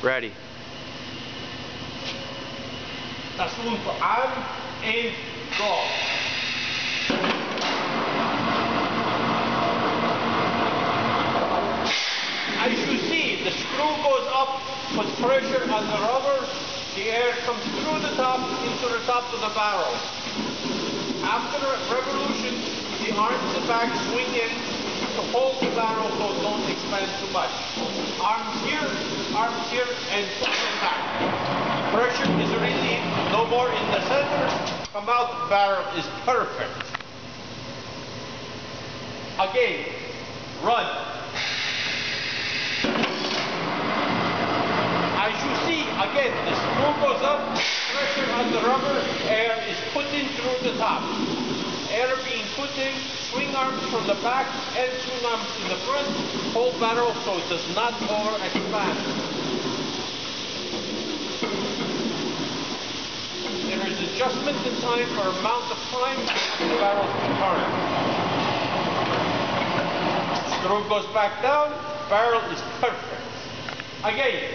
Ready. Tasselunto on and go. As you see, the screw goes up, puts pressure on the rubber, the air comes through the top into the top of the barrel. After the revolution, the arms and back swing in the barrel so don't expand too much. Arms here, arms here, and push them back. Pressure is relieved, no more in the center. Come out, barrel is perfect. Again, run. As you see, again, the screw goes up, pressure on the rubber, air is put in through the top. Air being put in, swing arms from the back and swing arms in the front, hold barrel so it does not over expand. There is adjustment in time for amount of time the barrel can turn. Screw goes back down, barrel is perfect. Again,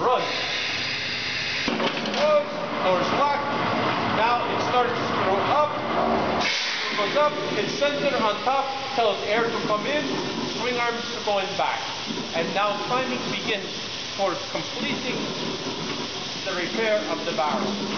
run. Close, doors locked. Now it starts to screw up. Up, hits center on top, tells air to come in, swing arms to going back. And now timing begins for completing the repair of the barrel.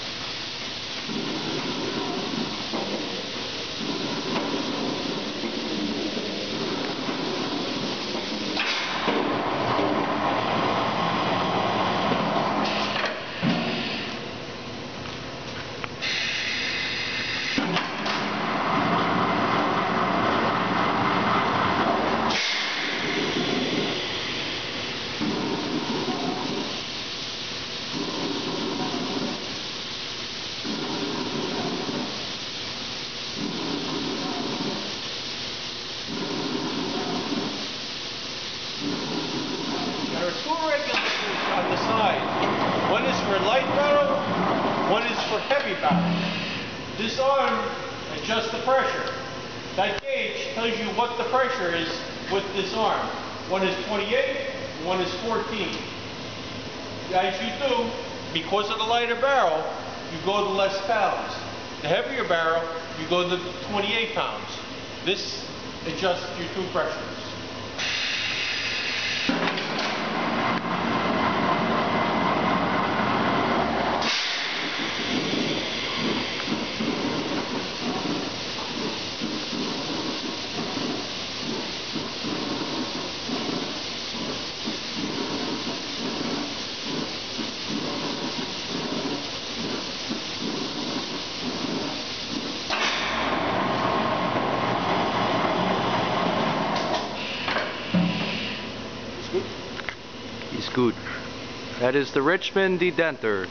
for light barrel, one is for heavy barrel. This arm adjusts the pressure. That gauge tells you what the pressure is with this arm. One is 28, one is 14. As you do, because of the lighter barrel, you go to less pounds. The heavier barrel, you go to 28 pounds. This adjusts your two pressures. Good. That is the Richmond Dedenter.